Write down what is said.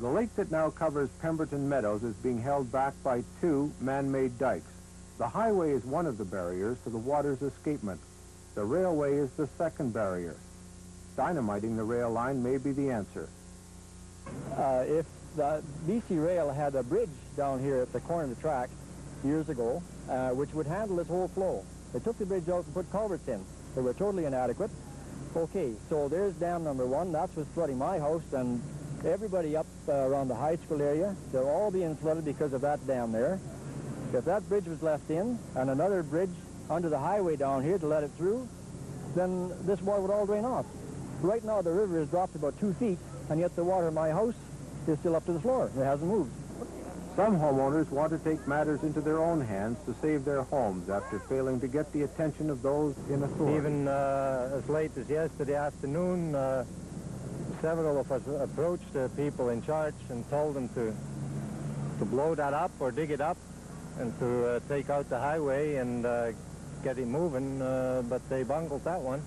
The lake that now covers Pemberton Meadows is being held back by two man-made dikes. The highway is one of the barriers to the water's escapement. The railway is the second barrier. Dynamiting the rail line may be the answer. Uh, if the BC Rail had a bridge down here at the corner of the track years ago, uh, which would handle this whole flow. They took the bridge out and put culverts in. They were totally inadequate. Okay, so there's dam number one. That's what's flooding my house and everybody up uh, around the high school area. They're all being flooded because of that dam there. If that bridge was left in and another bridge under the highway down here to let it through, then this water would all drain off. Right now the river has dropped about two feet, and yet the water in my house is still up to the floor. It hasn't moved. Some homeowners want to take matters into their own hands to save their homes after failing to get the attention of those in authority. Even uh, as late as yesterday afternoon, uh, several of us approached the people in charge and told them to to blow that up or dig it up and to uh, take out the highway and uh, get it moving, uh, but they bungled that one.